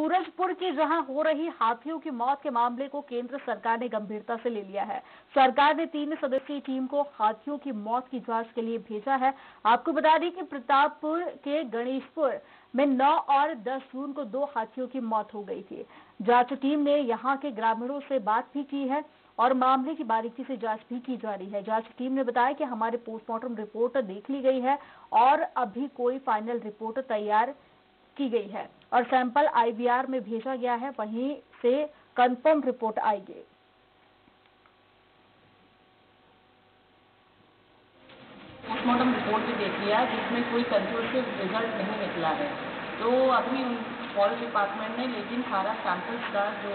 सूरजपुर की जहाँ हो रही हाथियों की मौत के मामले को केंद्र सरकार ने गंभीरता से ले लिया है। सरकार ने तीन सदस्यीय टीम को हाथियों की मौत की जाँच के लिए भेजा है। आपको बता दें कि प्रतापपुर के गणेशपुर में 9 और 10 जून को दो हाथियों की मौत हो गई थी। जाँच टीम ने यहाँ के ग्रामीणों से बात भी की है और मामले की बारीकी से जाँच भी की जा रही है। जाँच टीम ने बताया कि हमारे पोस्टमार्टम रिपोर्ट देख ली गई है और अभी कोई फाइनल रिपोर्ट तैयार की गई है और सैंपल आईवीआर में भेजा गया है, वहीं से कंफर्म रिपोर्ट आएगी। पोस्टमार्टम रिपोर्ट भी देख लिया जिसमें कोई कंक्लूसिव रिज़ल्ट नहीं निकला है। तो अभी फॉरेस्ट डिपार्टमेंट ने, लेकिन सारा सैंपल्स का जो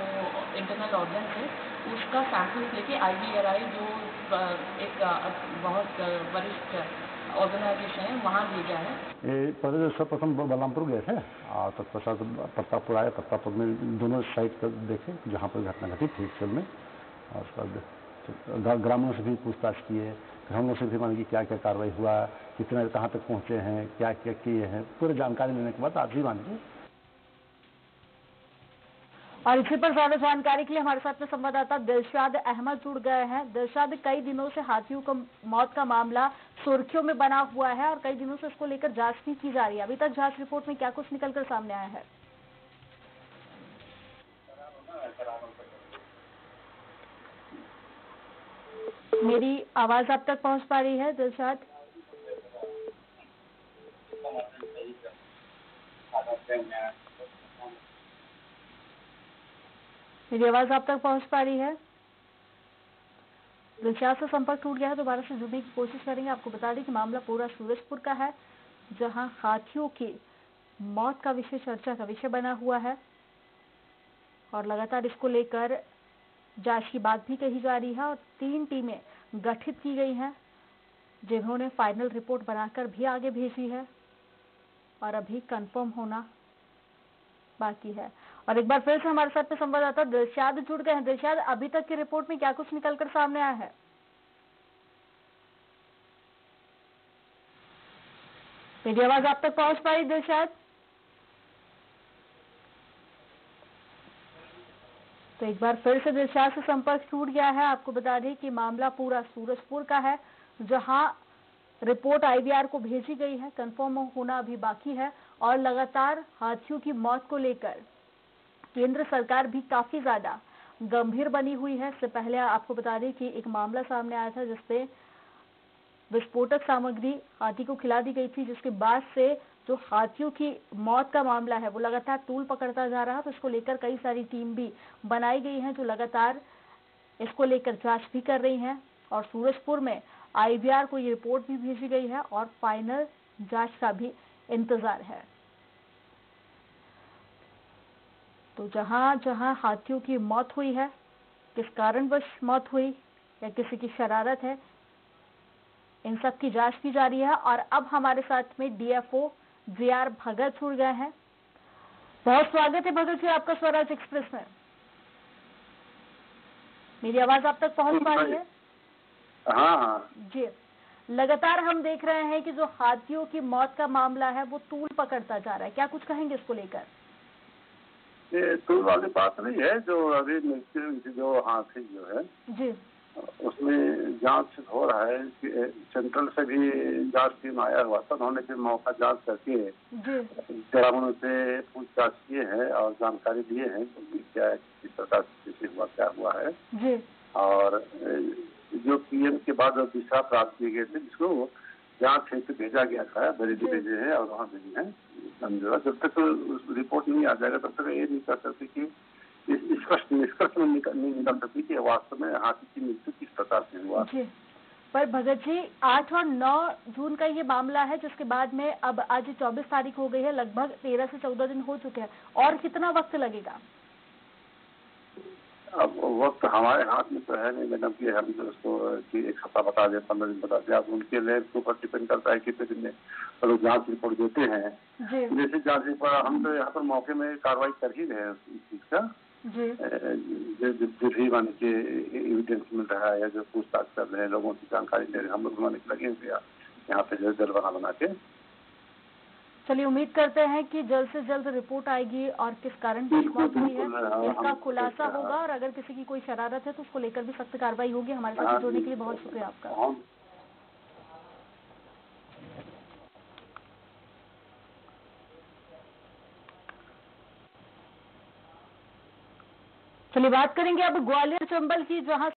इंटरनल ऑर्गेन्स है, उसका सैंपल्स लेके आई जो एक बहुत वरिष्ठ वहाँ ये पहले सर्वप्रथम बलरामपुर गए थे, और तत्पश्चात प्रतापपुर आए, प्रतापपुर में दोनों साइड पर देखे, जहाँ पर घटना घटी थी एक्चुअल में, और उसके बाद ग्रामीणों से भी पूछताछ किए ग्रामीणों से भी मान की क्या क्या कार्रवाई हुआ, कितने, कहाँ तक पहुँचे हैं क्या क्या किए हैं, पूरी जानकारी लेने के बाद आप ही मानिए और इसी पर ज़्यादा जानकारी के लिए हमारे साथ में संवाददाता दिलशाद अहमद जुड़ गए हैं। दिलशाद, कई दिनों से हाथियों का मौत का मामला सुर्खियों में बना हुआ है और कई दिनों से इसको लेकर जाँच भी की जा रही है। अभी तक जाँच रिपोर्ट में क्या कुछ निकलकर सामने आया है? मेरी आवाज़ आप तक पहुँच पा रही है, दिलशाद? मेरी आवाज़ आप तक पहुँच पा रही है। दिलशाद से संपर्क टूट गया है, दोबारा से जुड़ने की कोशिश करेंगे। आपको बता दें कि मामला पूरा सूरजपुर का है, जहाँ हाथियों की मौत का विषय चर्चा का विषय बना हुआ है। और लगातार इसको लेकर जाँच की बात भी कही जा रही है और तीन टीमें गठित की गई हैं, जिन्होंने फाइनल रिपोर्ट बनाकर भी आगे भेजी है। और अभी कंफर्म होना बाकी है। और एक बार फिर से हमारे साथ संवाददाता दिलशाद जुड़ गए हैं। दिलशाद, अभी तक की रिपोर्ट में क्या कुछ निकलकर सामने आया है? मेरी आवाज़ आप तक पहुँच पाई, दिलशाद? तो एक बार फिर से दिलशाद से संपर्क टूट गया है। आपको बता दें कि मामला पूरा सूरजपुर का है, जहाँ रिपोर्ट आईवीआर को भेजी गई है। कंफर्म होना अभी बाकी है और लगातार हाथियों की मौत को लेकर केंद्र सरकार भी काफ़ी ज़्यादा गंभीर बनी हुई है। इससे पहले आपको बता दें कि एक मामला सामने आया था जिसपे विस्फोटक सामग्री हाथी को खिला दी गई थी, जिसके बाद से जो हाथियों की मौत का मामला है, वो लगातार तूल पकड़ता जा रहा है। तो इसको लेकर कई सारी टीम भी बनाई गई है, जो लगातार इसको लेकर जाँच भी कर रही है। और सूरजपुर में आईवीआर को ये रिपोर्ट भी भेजी गई है और फाइनल जाँच का भी इंतज़ार है। तो जहाँ जहाँ हाथियों की मौत हुई है किस कारणवश मौत हुई या किसी की शरारत है इन सब की जाँच की जा रही है और अब हमारे साथ में डीएफओ जी आर भगत जुड़ गए हैं। बहुत स्वागत है भगत जी आपका स्वराज एक्सप्रेस में। मेरी आवाज़ आप तक पहुँच पा रही है? हाँ हाँ। जी। लगातार हम देख रहे हैं कि जो हाथियों की मौत का मामला है वो तूल पकड़ता जा रहा है। क्या कुछ कहेंगे इसको लेकर? ये तूल वाली बात नहीं है जो अभी जो हाथी जो है जी। उसमें जाँच हो रहा है कि सेंट्रल से भी जाँच टीम आया हुआ था उन्होंने फिर मौका जाँच करके ग्रामीणों से पूछताछ किए हैं और जानकारी दिए हैं कि क्या किस प्रकार से हुआ क्या हुआ है। जी। और जो पीएम के बाद दिशा प्राप्त किए गए थे जिसको जाँच हेतु भेजा गया था बरेली भेजे हैं और वहाँ भेजे हैं समझो। जब तक रिपोर्ट नहीं आ जाएगा तब तक ये नहीं कर सकते कि स्पष्ट निष्कर्ष में निकल, नहीं निकल सकती कि वास्तव में हाथी की मृत्यु किस प्रकार से हुआ। पर भगत जी आठ और नौ जून का ये मामला है जिसके बाद में अब आज चौबीस तारीख हो गई है लगभग तेरह से चौदह दिन हो चुके हैं। और कितना वक्त लगेगा? अब वक्त हमारे हाथ में तो है नहीं मैडम कि हम जो उसको कि एक हफ़्ता बता दें पंद्रह दिन बता दें। अब उनके लेब के ऊपर डिपेंड करता है कितने दिन में लोग जाँच रिपोर्ट देते हैं। जैसे जाँच रिपोर्ट हम तो यहाँ पर मौके में कार्रवाई कर ही रहे हैं इस चीज़ का। जो। जो भी मान के एविडेंस मिल रहा है या जो पूछताछ कर रहे हैं लोगों की जानकारी ले रहे हैं हम लोग माने लगे हुए यहाँ पे जो दल बना बना के। चलिए उम्मीद करते हैं कि जल्द से जल्द रिपोर्ट आएगी और किस कारण की मौत हुई है। इसका खुलासा होगा और अगर किसी की कोई शरारत है तो उसको लेकर भी सख्त कार्रवाई होगी। हमारे साथ जुड़ने के लिए बहुत शुक्रिया आपका। चलिए बात करेंगे अब ग्वालियर चंबल की जहाँ